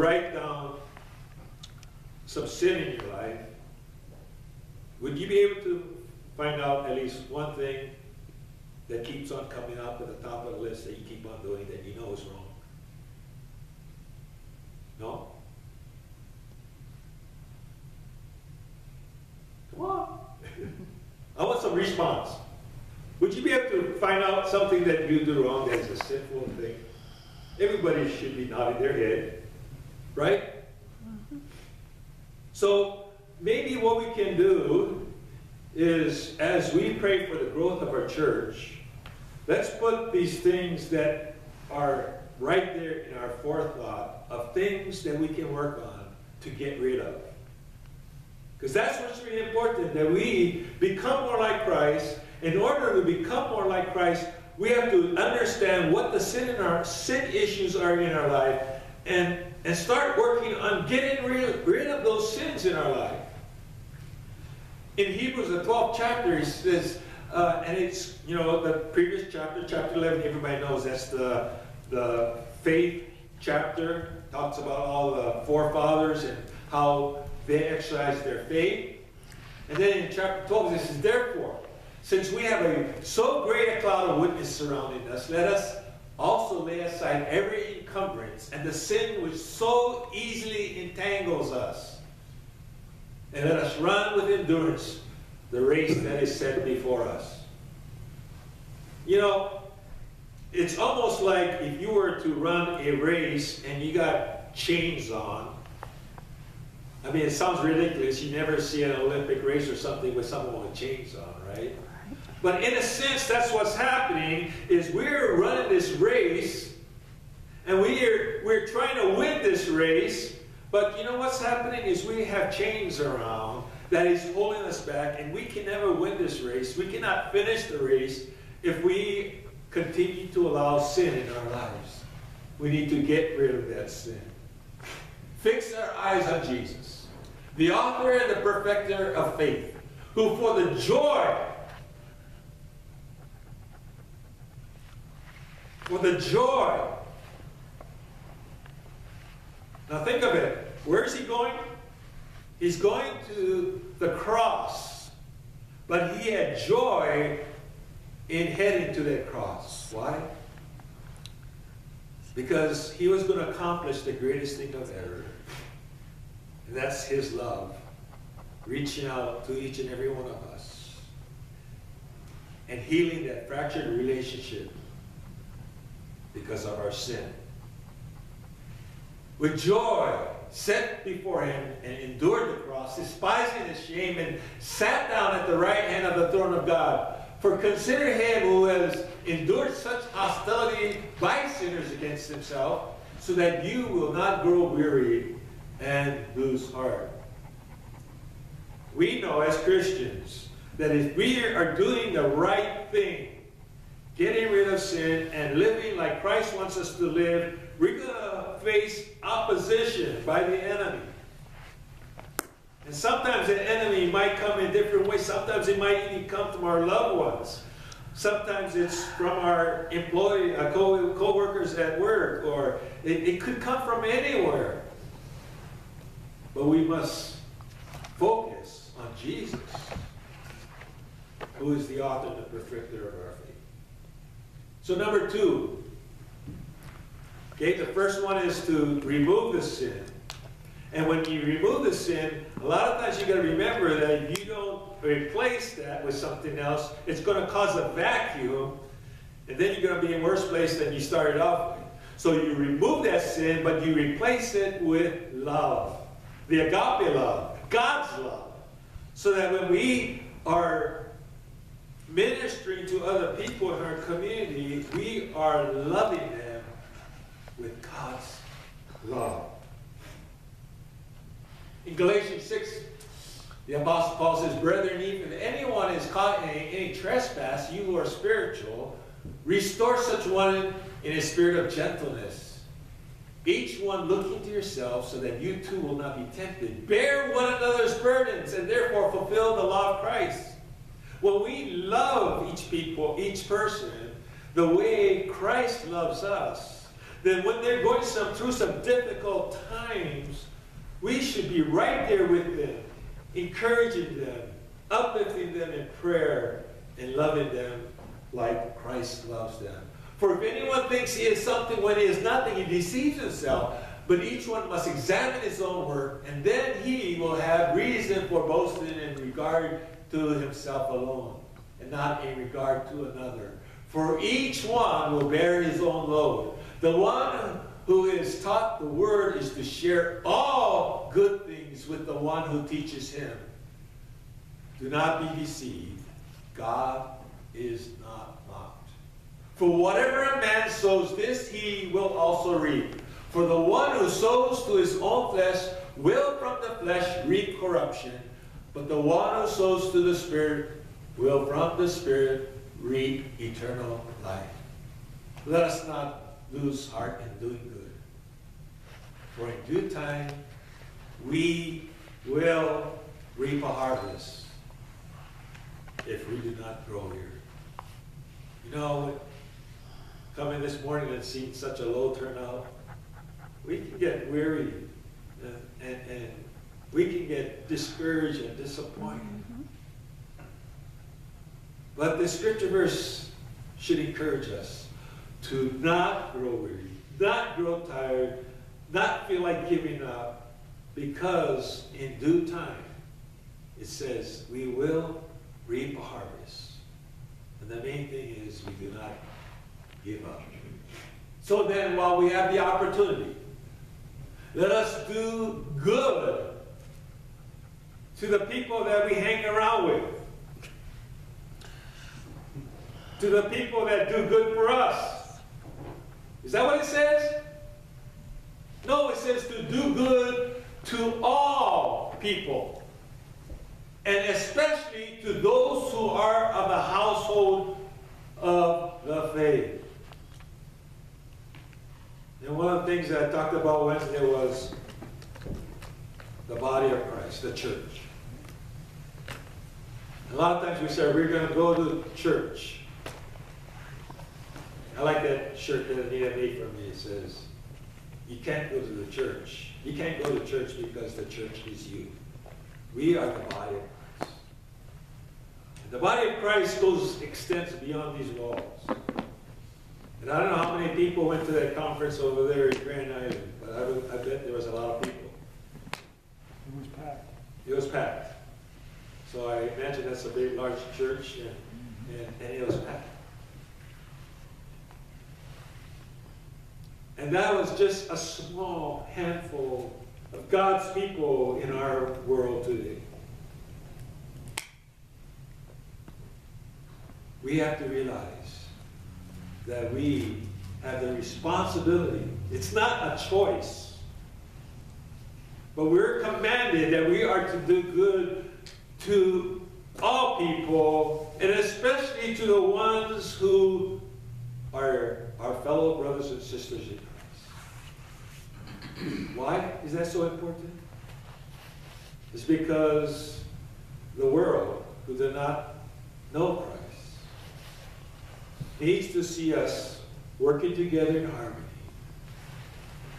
write down some sin in your life, would you be able to find out at least one thing that keeps on coming up at the top of the list that you keep on doing that you know is wrong? No? Come on. I want some response. Would you be able to find out something that you do wrong that is a sinful thing? Everybody should be nodding their head, right? So maybe what we can do is, as we pray for the growth of our church, let's put these things that are right there in our forethought of things that we can work on to get rid of. Because that's what's really important, that we become more like Christ in order to become more like Christ, we have to understand what the sin in our sin issues are in our life and, and start working on getting rid, rid of those sins in our life. In Hebrews, the 12th chapter, he says, uh, and it's, you know, the previous chapter, chapter 11, everybody knows that's the, the faith chapter. Talks about all the forefathers and how they exercised their faith. And then in chapter 12, this is therefore, since we have a so great a cloud of witnesses surrounding us, let us also lay aside every encumbrance and the sin which so easily entangles us. And let us run with endurance the race that is set before us. You know, it's almost like if you were to run a race and you got chains on. I mean, it sounds ridiculous. You never see an Olympic race or something with someone with chains on, right? But in a sense, that's what's happening, is we're running this race, and we're, we're trying to win this race, but you know what's happening is we have chains around that is holding us back, and we can never win this race. We cannot finish the race if we continue to allow sin in our lives. We need to get rid of that sin. Fix our eyes on Jesus, the author and the perfecter of faith, who for the joy for the joy. Now think of it. Where is he going? He's going to the cross. But he had joy in heading to that cross. Why? Because he was going to accomplish the greatest thing of ever. And that's his love. Reaching out to each and every one of us. And healing that fractured relationship because of our sin. With joy, set before him and endured the cross, despising the shame, and sat down at the right hand of the throne of God. For consider him who has endured such hostility by sinners against himself, so that you will not grow weary and lose heart. We know as Christians that if we are doing the right thing, getting rid of sin and living like Christ wants us to live, we're going to face opposition by the enemy. And sometimes the enemy might come in different ways. Sometimes it might even come from our loved ones. Sometimes it's from our employee, uh, co- co-workers at work, or it, it could come from anywhere. But we must focus on Jesus, who is the author and the perfecter of our faith. So number two, okay, the first one is to remove the sin. And when you remove the sin, a lot of times you got to remember that if you don't replace that with something else, it's going to cause a vacuum, and then you're going to be in worse place than you started off with. So you remove that sin, but you replace it with love. The agape love, God's love. So that when we are ministering to other people in our community, we are loving them with God's love. In Galatians 6, the Apostle Paul says, Brethren, if anyone is caught in any trespass, you who are spiritual, restore such one in a spirit of gentleness. Each one looking to yourself so that you too will not be tempted. Bear one another's burdens and therefore fulfill the law of Christ. When we love each people, each person, the way Christ loves us, then when they're going some, through some difficult times, we should be right there with them, encouraging them, uplifting them in prayer, and loving them like Christ loves them. For if anyone thinks he is something when he is nothing, he deceives himself. But each one must examine his own work, and then he will have reason for boasting in regard to himself alone, and not in regard to another. For each one will bear his own load. The one who is taught the word is to share all good things with the one who teaches him. Do not be deceived. God is not mocked. For whatever a man sows, this he will also reap. For the one who sows to his own flesh will from the flesh reap corruption, but the one who sows to the Spirit will from the Spirit reap eternal life. Let us not lose heart in doing good. For in due time we will reap a harvest if we do not grow here. You know, coming this morning and seeing such a low turnout, we can get weary and, and, and we can get discouraged and disappointed. Mm-hmm. But the scripture verse should encourage us to not grow weary, not grow tired, not feel like giving up, because in due time, it says, we will reap a harvest. And the main thing is we do not give up. So then, while we have the opportunity, let us do good to the people that we hang around with, to the people that do good for us. Is that what it says? No, it says to do good to all people, and especially to those who are of the household of the faith. And one of the things that I talked about Wednesday was the body of Christ, the church. A lot of times we say we're going to go to church. I like that shirt that Anita made for me. It says, you can't go to the church. You can't go to church because the church is you. We are the body of Christ. And the body of Christ goes extends beyond these walls. And I don't know how many people went to that conference over there in Grand Island, but I, I bet there was a lot of people. It was packed. It was packed. So I imagine that's a big, large church, and, and, was packed. And that was just a small handful of God's people in our world today. We have to realize that we have the responsibility. It's not a choice. But we're commanded that we are to do good to all people, and especially to the ones who are our fellow brothers and sisters in Christ. Why is that so important? It's because the world, who do not know Christ, needs to see us working together in harmony,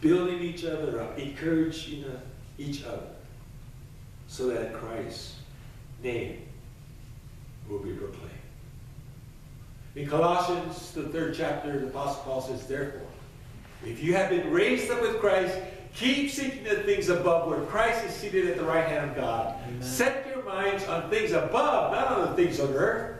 building each other up, encouraging uh, each other, so that Christ's name will be proclaimed. In Colossians, the third chapter, the Apostle Paul says, Therefore, if you have been raised up with Christ, keep seeking the things above where Christ is seated at the right hand of God. Amen. Set your minds on things above, not on the things on earth.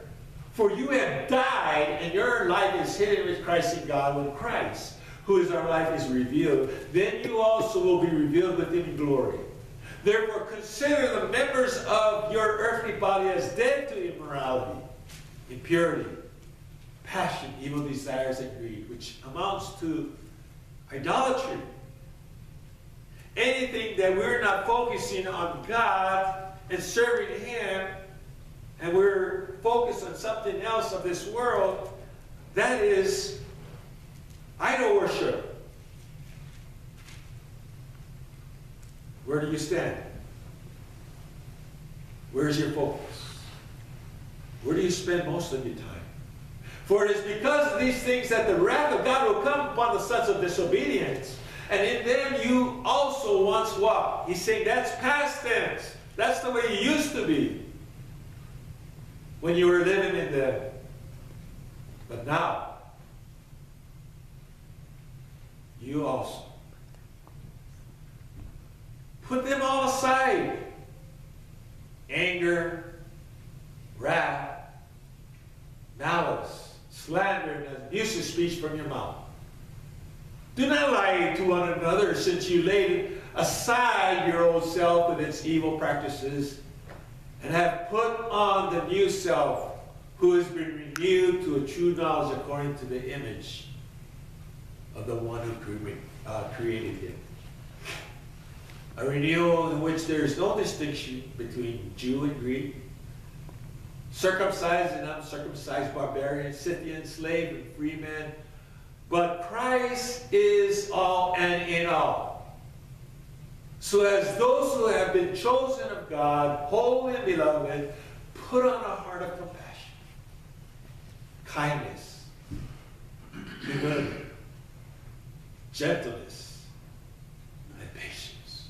For you have died, and your life is hidden with Christ in God when Christ, who is our life, is revealed. Then you also will be revealed with him in glory. Therefore, consider the members of your earthly body as dead to immorality, impurity, passion, evil desires, and greed, which amounts to idolatry. Anything that we're not focusing on God and serving Him, and we're focused on something else of this world, that is idol worship. Where do you stand? Where's your focus? Where do you spend most of your time? For it is because of these things that the wrath of God will come upon the sons of disobedience. And in them you also once walked. He's saying that's past tense. That's the way you used to be when you were living in them. But now, you also put them all aside anger, wrath, malice, slander, and abusive speech from your mouth. Do not lie to one another, since you laid aside your old self with its evil practices, and have put on the new self, who has been renewed to a true knowledge according to the image of the one who uh, created him. A renewal in which there is no distinction between Jew and Greek, circumcised and uncircumcised barbarian, Scythian, slave and free man, but Christ is all and in all. So as those who have been chosen of God, holy and beloved, put on a heart of compassion, kindness, humility, gentleness, and patience.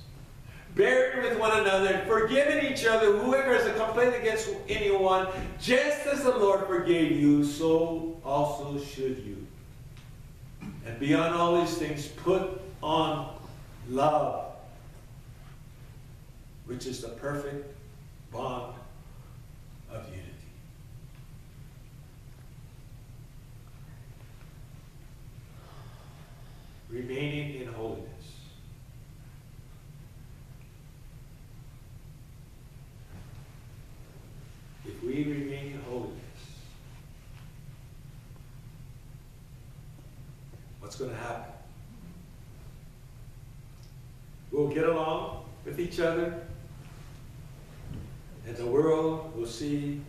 Bearing with one another, forgiving each other, whoever has a complaint against anyone, just as the Lord forgave you, so also should you. And beyond all these things, put on love, which is the perfect bond of unity. Remaining in holiness. If we remain in holiness, what's going to happen? We'll get along with each other, and the world will see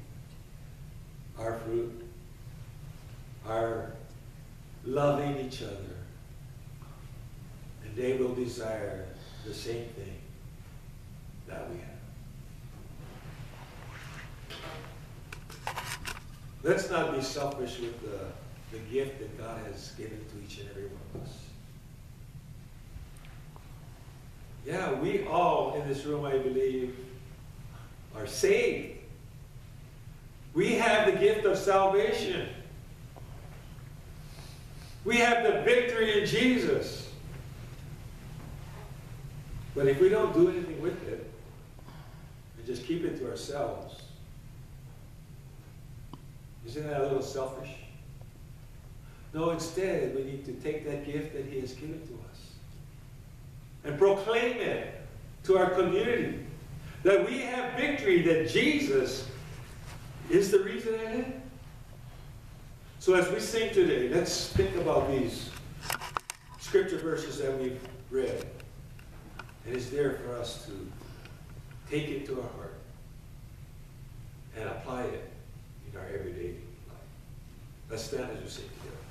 our fruit, our loving each other, and they will desire the same thing that we have. Let's not be selfish with the, the gift that God has given to each and every one of us. Yeah, we all in this room, I believe, are saved. We have the gift of salvation. We have the victory in Jesus. But if we don't do anything with it, and just keep it to ourselves, isn't that a little selfish? No, instead, we need to take that gift that He has given to us and proclaim it to our community that we have victory, that Jesus is the reason I live. So as we sing today, let's think about these scripture verses that we've read. And It is there for us to take it to our heart and apply it in our everyday life. Let's stand as we sing together.